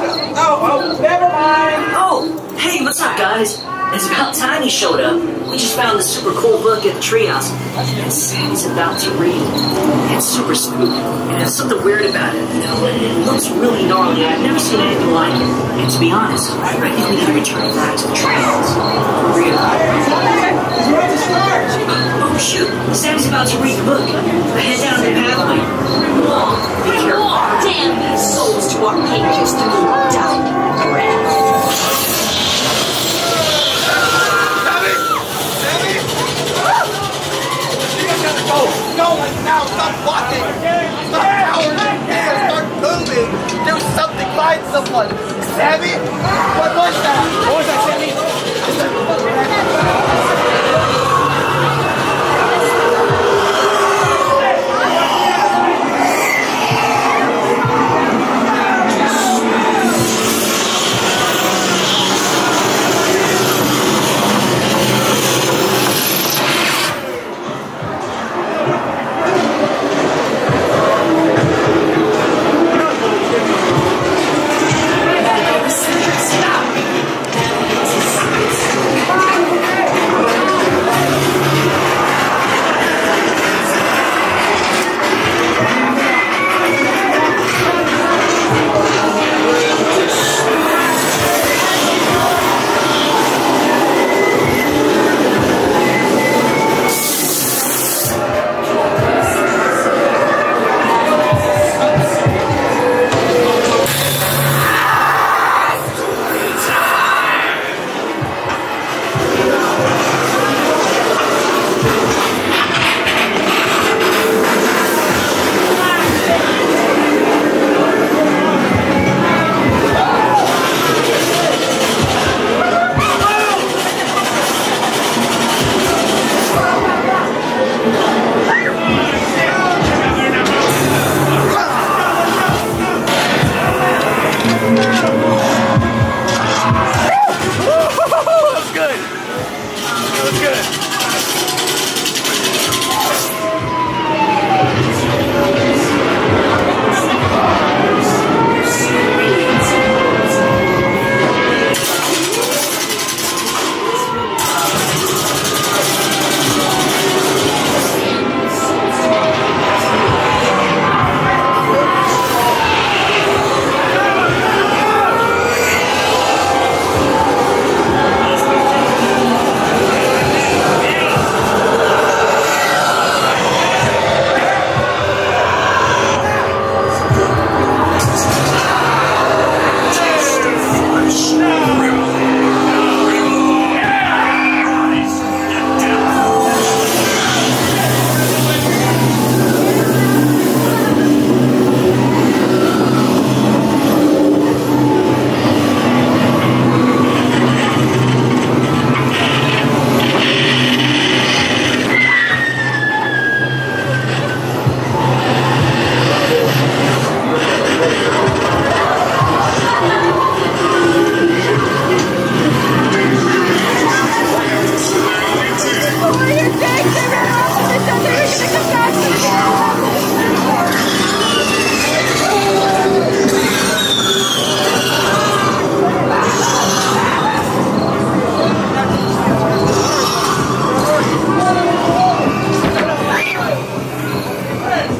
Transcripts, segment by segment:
Oh, oh, never mind. Oh, hey, what's up, guys? It's about time you showed up. We just found this super cool book at the treehouse. And about to read it. It's super spooky. And there's something weird about it, you know. It, it looks really gnarly. I've never seen anything like it. And to be honest, I reckon we gotta return back to the treehouse. For olha, serve uma gostar.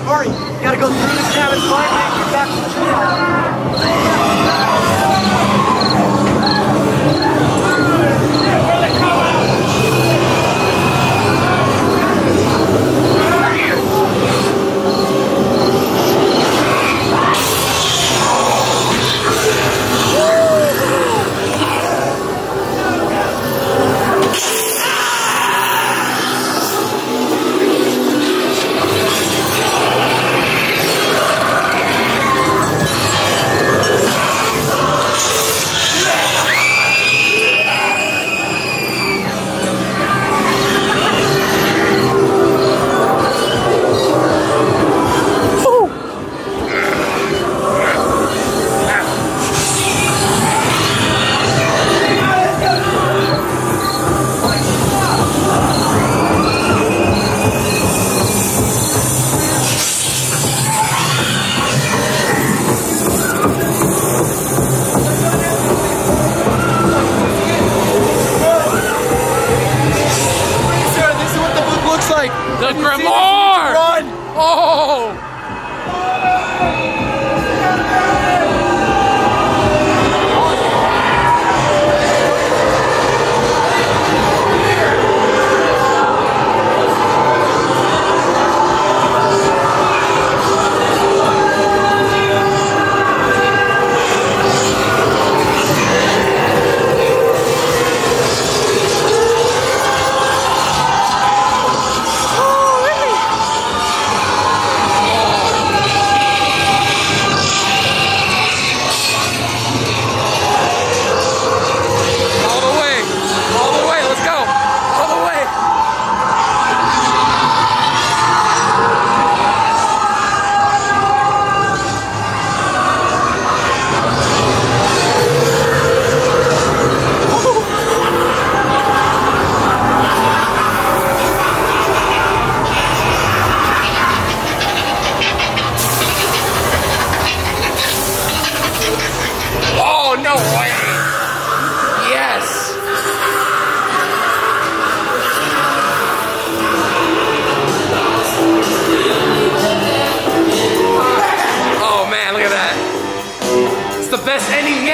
Hurry! Gotta go through this cabin, find me, get back to the treehouse.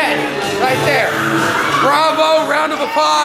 Yet, right there. Bravo, round of applause.